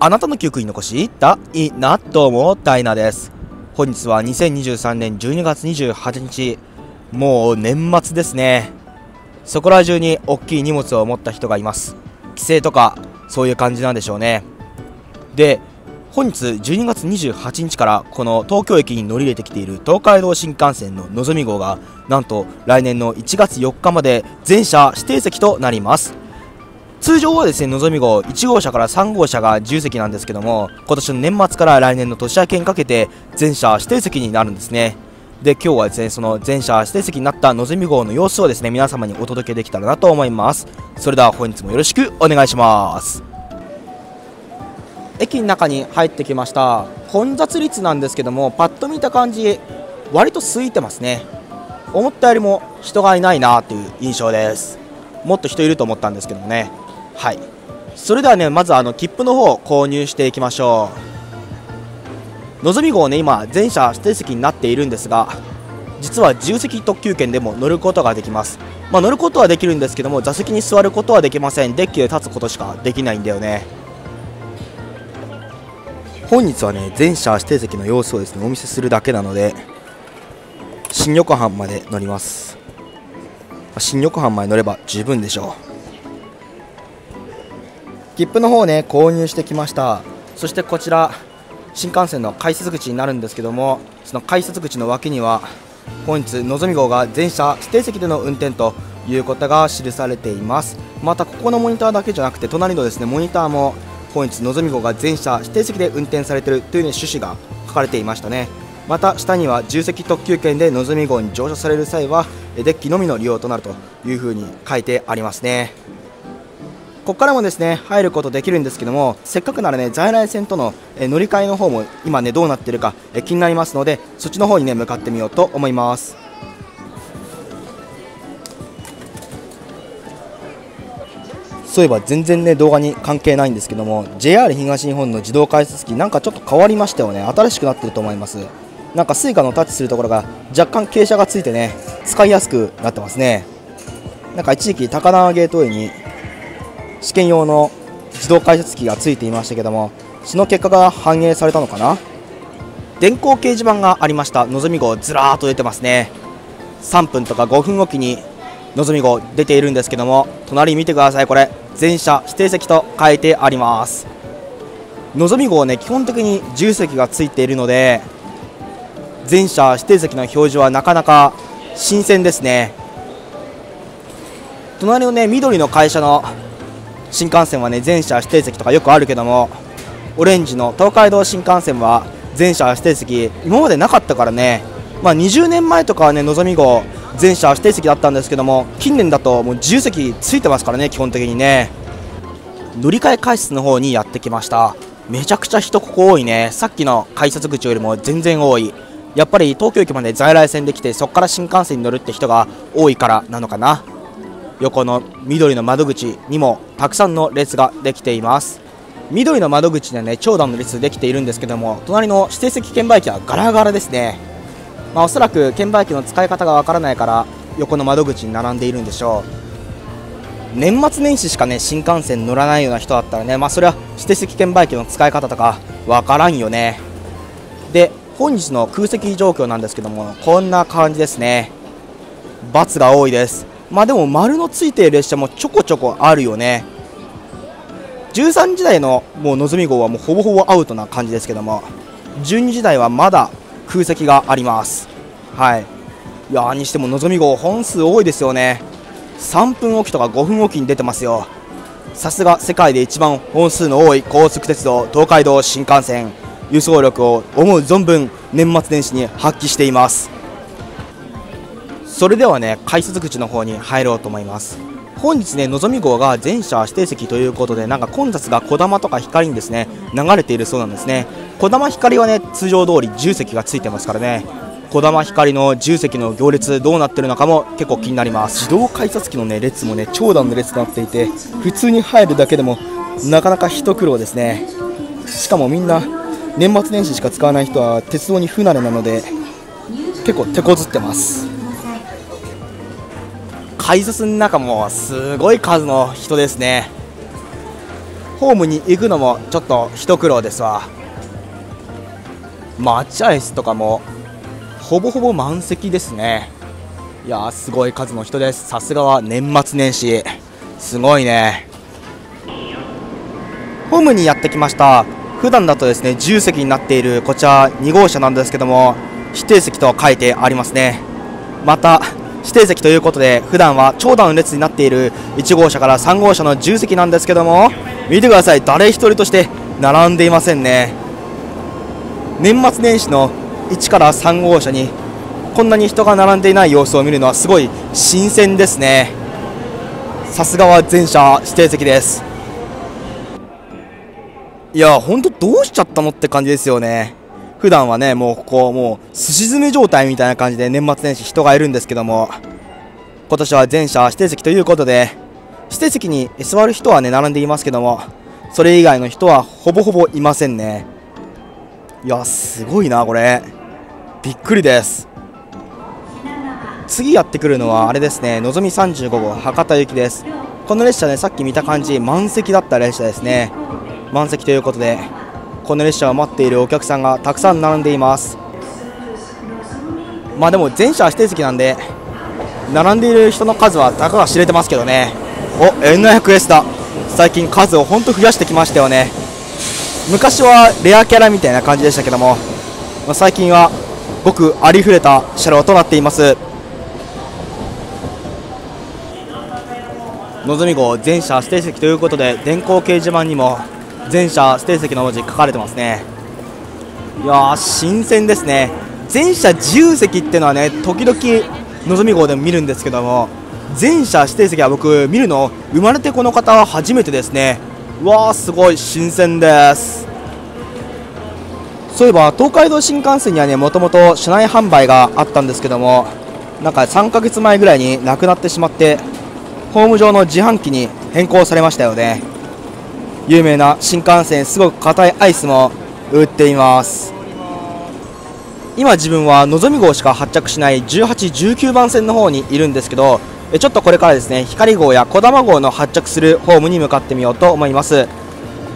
あなたの記憶に残したいなと思うダイナです。本日は2023年12月28日。もう年末ですね。そこら中に大きい荷物を持った人がいます。帰省とかそういう感じなんでしょうね。で本日12月28日からこの東京駅に乗り入れてきている東海道新幹線ののぞみ号がなんと来年の1月4日まで全車指定席となります。通常はですねのぞみ号1号車から3号車が自由席なんですけども今年の年末から来年の年明けにかけて全車指定席になるんですね。で今日はですねその全車指定席になったのぞみ号の様子をですね皆様にお届けできたらなと思います。それでは本日もよろしくお願いします。駅の中に入ってきました混雑率なんですけどもパッと見た感じ割と空いてますね。思ったよりも人がいないなという印象です。もっと人いると思ったんですけどもね。はい。それではねまずあの切符の方を購入していきましょう。のぞみ号ね今全車指定席になっているんですが実は自由席特急券でも乗ることができます。まあ、乗ることはできるんですけども座席に座ることはできません。デッキで立つことしかできないんだよね。本日はね全車指定席の様子をですねお見せするだけなので新横浜まで乗ります。新横浜まで乗れば十分でしょう。切符の方ね購入してきました。そしてこちら新幹線の改札口になるんですけどもその改札口の脇には本日のぞみ号が全車指定席での運転ということが記されています。またここのモニターだけじゃなくて隣のですねモニターも本日のぞみ号が全車指定席で運転されているという、ね、趣旨が書かれていましたね。また下には重席特急券でのぞみ号に乗車される際はデッキのみの利用となるというふうに書いてありますね。ここからもですね入ることできるんですけどもせっかくならね在来線との乗り換えの方も今ねどうなっているか気になりますのでそっちの方にね向かってみようと思います。そういえば全然ね動画に関係ないんですけども JR 東日本の自動改札機なんかちょっと変わりましたよね。新しくなってると思います。なんか Suica のタッチするところが若干傾斜がついてね使いやすくなってますね。なんか一時期高輪ゲートウェイに試験用の自動改札機がついていましたけどもその結果が反映されたのかな？電光掲示板がありました。のぞみ号ずらーっと出てますね。3分とか5分おきにのぞみ号出ているんですけども隣見てくださいこれ。全車指定席と書いてあります。のぞみ号ね基本的に重席がついているので全車指定席の表示はなかなか新鮮ですね。隣のね緑の会社の新幹線はね全車指定席とかよくあるけどもオレンジの東海道新幹線は全車指定席今までなかったからねまあ、20年前とかはねのぞみ号全車指定席だったんですけども近年だともう自由席ついてますからね基本的にね。乗り換え改札の方にやってきました。めちゃくちゃ人ここ多いね。さっきの改札口よりも全然多い。やっぱり東京駅まで在来線で来てそこから新幹線に乗るって人が多いからなのかな。横の緑の窓口にもたくさんの列ができています。緑の窓口にはね長蛇の列できているんですけども隣の指定席券売機はガラガラですね。まあ、おそらく券売機の使い方がわからないから横の窓口に並んでいるんでしょう。年末年始しかね新幹線乗らないような人だったらねまあそれは指定席券売機の使い方とかわからんよね。で本日の空席状況なんですけどもこんな感じですね×が多いです。まあでも丸のついてる列車もちょこちょこあるよね。13時台のもうのぞみ号はもうほぼほぼアウトな感じですけども12時台はまだ空席があります。はい。いやにしてものぞみ号本数多いですよね。3分おきとか5分おきに出てますよ。さすが世界で一番本数の多い高速鉄道東海道新幹線。輸送力を思う存分年末年始に発揮しています。それではね改札口の方に入ろうと思います。本日ねのぞみ号が全車指定席ということでなんか混雑がこだまとか光にですね流れているそうなんですね。こだま光はね通常通り10席がついてますからね。こだま光の10席の行列どうなってるのかも結構気になります。自動改札機のね列もね長蛇の列となっていて普通に入るだけでもなかなか一苦労ですね。しかもみんな年末年始しか使わない人は鉄道に不慣れなので結構手こずってます。改札の中もすごい数の人ですね。ホームに行くのもちょっと一苦労ですわ。待合室とかもほぼほぼ満席ですね。いやすごい数の人です。さすがは年末年始。すごいね。ホームにやってきました。普段だとですね自由席になっているこちら2号車なんですけども指定席と書いてありますね。また指定席ということで普段は長蛇の列になっている1号車から3号車の自由席なんですけども見てください。誰一人として並んでいませんね。年末年始の1から3号車にこんなに人が並んでいない様子を見るのはすごい新鮮ですね。さすがは全車指定席です。いや本当どうしちゃったのって感じですよね。普段はねもうここもうすし詰め状態みたいな感じで年末年始人がいるんですけども今年は全車指定席ということで指定席に座る人はね並んでいますけどもそれ以外の人はほぼほぼいませんね。いやすごいなこれ。びっくりです。次やってくるのはあれですねのぞみ35号博多行きです。この列車ねさっき見た感じ満席だった列車ですね。満席ということでこの列車を待っているお客さんがたくさん並んでいます。まあでも全車指定席なんで並んでいる人の数はたかが知れてますけどね。お N700S だ。最近数を本当増やしてきましたよね。昔はレアキャラみたいな感じでしたけども、まあ、最近はごくありふれた車両となっています。のぞみ号全車指定席ということで電光掲示板にも全車指定席の文字書かれてますね。いやー新鮮ですね。全車自由席っていうのはね時々のぞみ号でも見るんですけども全車指定席は僕見るの生まれてこの方は初めてですね。うわーすごい新鮮です。そういえば東海道新幹線にはねもともと車内販売があったんですけどもなんか3ヶ月前ぐらいになくなってしまってホーム上の自販機に変更されましたよね。有名な新幹線すごく硬いアイスも売っています。今自分はのぞみ号しか発着しない18、19番線の方にいるんですけどちょっとこれからですね光号やこだま号の発着するホームに向かってみようと思います。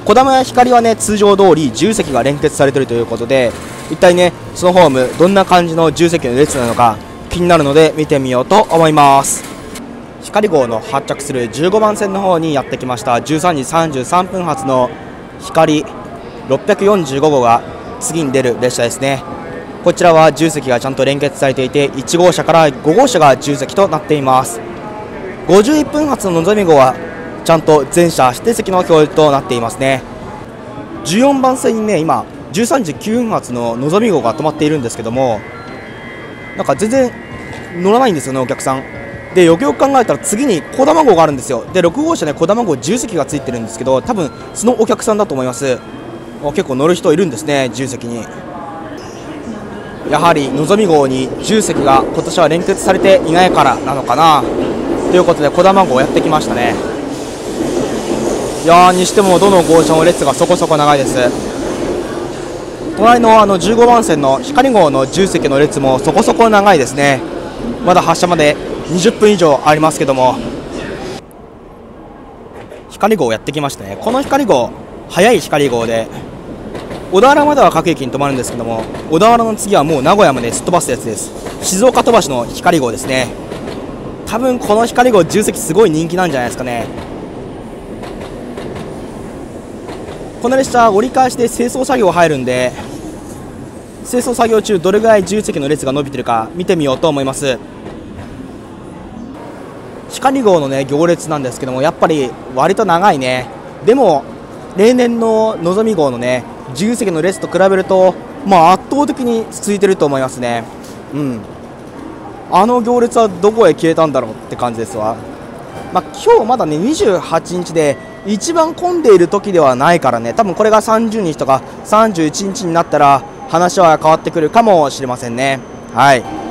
こだまや光はね通常通り重席が連結されているということで一体ねそのホームどんな感じの重席の列なのか気になるので見てみようと思います。光号の発着する15番線の方にやってきました。13時33分発の光645号が次に出る列車ですね。こちらは重席がちゃんと連結されていて1号車から5号車が重席となっています。51分発ののぞみ号はちゃんと全車指定席の表示となっていますね。14番線にね今13時9分発ののぞみ号が止まっているんですけどもなんか全然乗らないんですよねお客さん。でよくよく考えたら次にこだま号があるんですよ。で6号車ねこだま号10席がついてるんですけど多分そのお客さんだと思います。結構乗る人いるんですね10席に。やはりのぞみ号に10席が今年は連結されていないからなのかな。ということでこだま号やってきましたね。いやにしてもどの号車も列がそこそこ長いです。隣のあの15番線の光号の10席の列もそこそこ長いですね。まだ発車まで20分以上ありますけども。光号やってきましたね。この光号速い光号で小田原までは各駅に止まるんですけども小田原の次はもう名古屋まですっ飛ばすやつです。静岡飛ばしの光号ですね。多分この光号重積すごい人気なんじゃないですかね。この列車折り返して清掃作業入るんで清掃作業中どれぐらい重積の列が伸びてるか見てみようと思います。光号のね行列なんですけどもやっぱり割と長いね。でも例年ののぞみ号のね自由席の列と比べるとまあ圧倒的に続いてると思いますね。うん。あの行列はどこへ消えたんだろうって感じですわ。まあ、今日まだね28日で一番混んでいる時ではないからね。多分これが30日とか31日になったら話は変わってくるかもしれませんね。はい。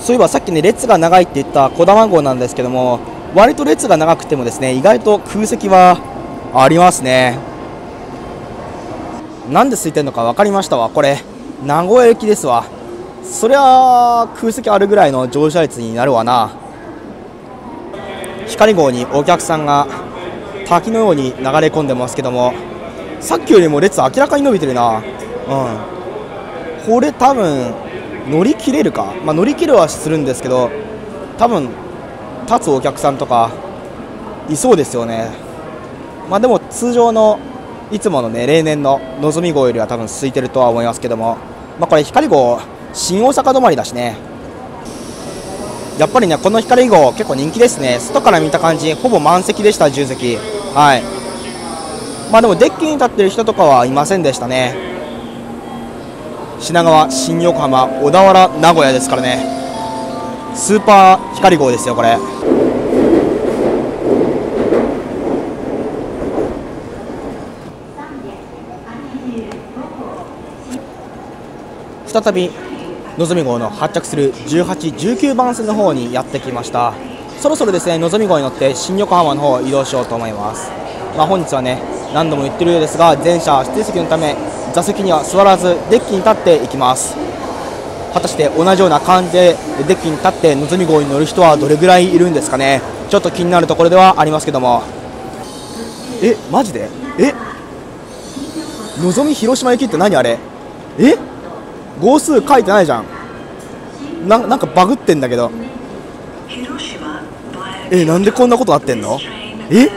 そういえばさっきね列が長いって言ったこだま号なんですけども割と列が長くてもですね意外と空席はありますね。なんで空いてるのか分かりましたわ。これ名古屋駅ですわ。そりゃ空席あるぐらいの乗車率になるわな。光号にお客さんが滝のように流れ込んでますけどもさっきよりも列明らかに伸びてるな。うん。これ多分乗り切れるか、まあ、乗り切れはするんですけど多分立つお客さんとかいそうですよね。まあでも通常のいつものね例年ののぞみ号よりは多分空いてるとは思いますけどもまあこれ光号新大阪止まりだしね。やっぱりねこの光号結構人気ですね。外から見た感じほぼ満席でした重席。はい。まあでもデッキに立ってる人とかはいませんでしたね。品川新横浜小田原名古屋ですからね。スーパー光号ですよこれ。再びのぞみ号の発着する18、19番線の方にやってきました。そろそろですねのぞみ号に乗って新横浜の方移動しようと思います。まあ、本日はね何度も言ってるようですが全車指定席のため座席には座らずデッキに立っていきます。果たして同じような感じでデッキに立ってのぞみ号に乗る人はどれぐらいいるんですかね。ちょっと気になるところではありますけども。えマジで？え？のぞみ広島行きって何あれ？え？号数書いてないじゃん。ななんかバグってんだけど。えなんでこんなことなってんの？え？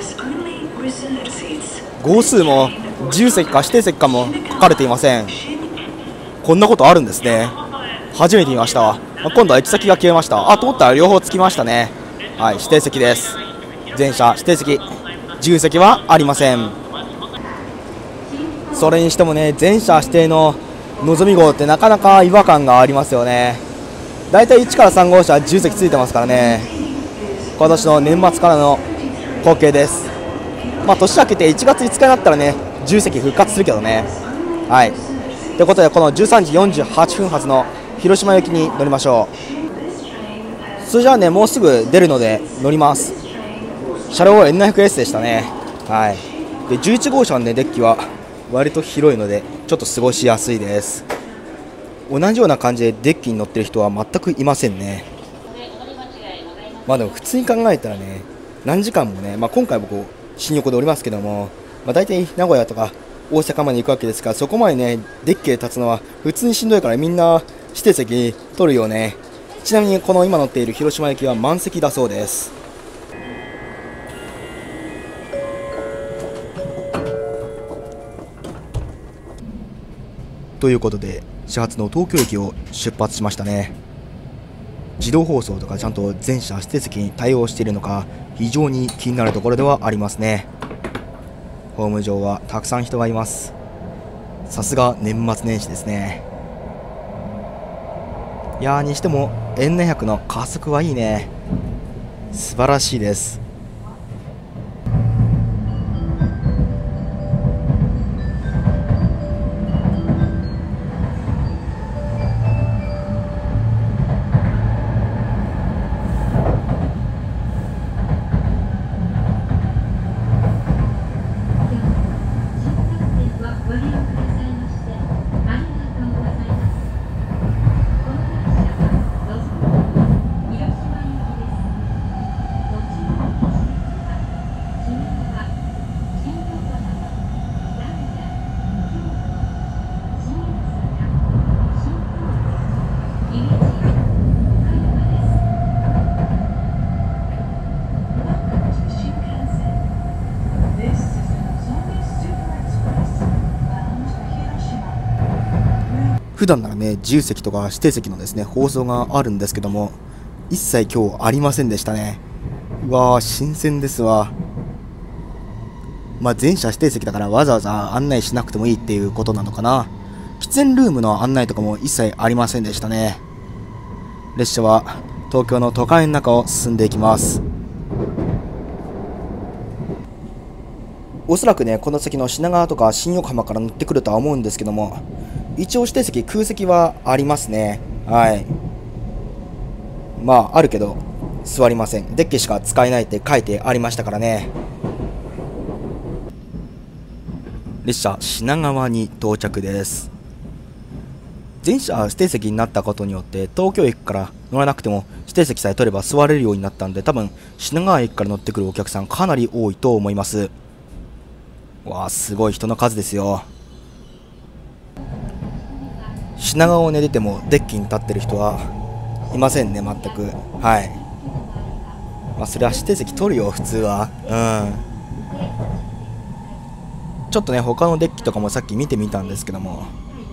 号数も自由席か指定席かも書かれていません。こんなことあるんですね。初めて見ました今度は行き先が消えました。あと思った。ら両方つきましたね。はい指定席です。全車指定席。自由席はありません。それにしてもね全車指定ののぞみ号ってなかなか違和感がありますよね。だいたい1から3号車10席ついてますからね。今年の年末からの光景です。まあ年明けて1月5日になったらね10席復活するけどね。はい。ということでこの13時48分発の広島行きに乗りましょう。それじゃあねもうすぐ出るので乗ります。車両は N900S でしたね。はい。で11号車の、ね、デッキは割と広いのでちょっと過ごしやすいです。同じような感じでデッキに乗ってる人は全くいませんね。まあでも普通に考えたらね何時間もね、まあ、今回僕新横でおりますけども、まあ、大体名古屋とか大阪まで行くわけですからそこまでねデッキで立つのは普通にしんどいからみんな指定席取るよね。ちなみにこの今乗っている広島駅は満席だそうです。ということで始発の東京駅を出発しましたね。自動放送とかちゃんと全車指定席に対応しているのか非常に気になるところではありますね。ホーム上はたくさん人がいます。さすが年末年始ですね。いやーにしても N700 の加速はいいね。素晴らしいです。普段ならね自由席とか指定席のですね放送があるんですけども一切今日ありませんでしたね。うわー新鮮ですわ。まあ全車指定席だからわざわざ案内しなくてもいいっていうことなのかな。喫煙ルームの案内とかも一切ありませんでしたね。列車は東京の都会の中を進んでいきます。おそらくねこの先の品川とか新横浜から乗ってくるとは思うんですけども一応指定席空席はありますね。はい。まああるけど座りません。デッキしか使えないって書いてありましたからね。列車品川に到着です。全車指定席になったことによって東京駅から乗らなくても指定席さえ取れば座れるようになったんで多分品川駅から乗ってくるお客さんかなり多いと思います。わあすごい人の数ですよ。品川を寝ててもデッキに立ってる人はいませんね全く。はい。まあそれは指定席取るよ普通は。うん。ちょっとね他のデッキとかもさっき見てみたんですけども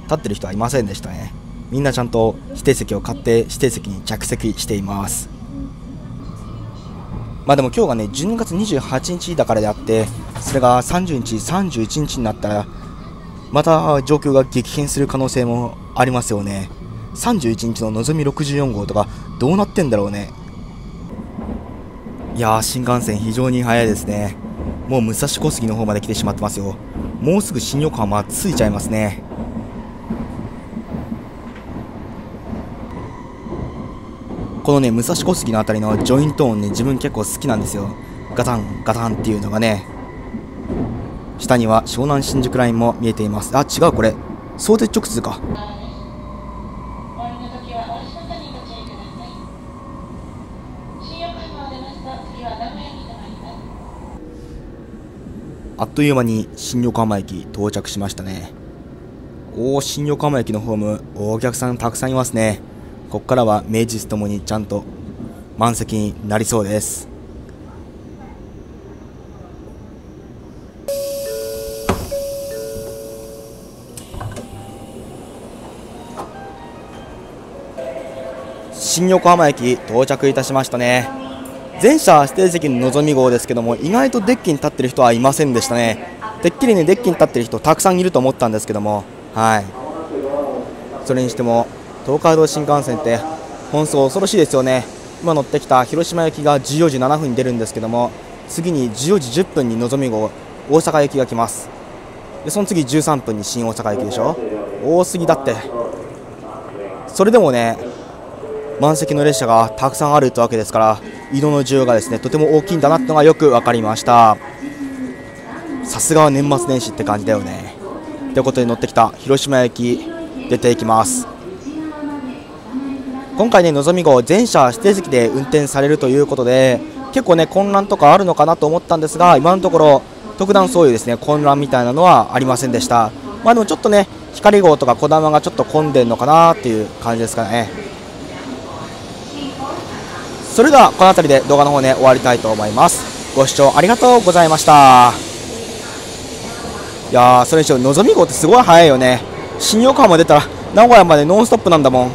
立ってる人はいませんでしたね。みんなちゃんと指定席を買って指定席に着席しています。まあでも今日がね12月28日だからであってそれが30日31日になったらまた状況が激変する可能性もありますよね。31日ののぞみ64号とかどうなってんだろうね。いやー新幹線非常に早いですね。もう武蔵小杉の方まで来てしまってますよ。もうすぐ新横浜着いちゃいますね。このね武蔵小杉の辺りのジョイント音ね自分結構好きなんですよ。ガタンガタンっていうのがね。下には湘南新宿ラインも見えています。あ違うこれ。相鉄直通か。あっという間に新横浜駅到着しましたね。おお新横浜駅のホームお客さんたくさんいますね。ここからは名実ともにちゃんと満席になりそうです。新横浜駅到着いたしましたね。全車指定席ののぞみ号ですけども意外とデッキに立ってる人はいませんでしたね。てっきりねデッキに立ってる人たくさんいると思ったんですけどもはい。それにしても東海道新幹線って本数恐ろしいですよね。今乗ってきた広島行きが14時7分に出るんですけども次に14時10分にのぞみ号大阪行きが来ます。でその次13分に新大阪行きでしょ。多すぎだって。それでもね満席の列車がたくさんあるってわけですから移動の需要がですねとても大きいんだなってのがよく分かりました。さすがは年末年始って感じだよね。ということで乗ってきた広島駅出ていきます。今回ね、のぞみ号全車指定席で運転されるということで結構ね混乱とかあるのかなと思ったんですが今のところ特段そういうですね混乱みたいなのはありませんでした。まあでもちょっとね光号とかこだまがちょっと混んでるのかなっていう感じですかね。それではこの辺りで動画の方ね終わりたいと思います。ご視聴ありがとうございました。いやーそれにしろのぞみ号ってすごい早いよね。新横浜出たら名古屋までノンストップなんだもん。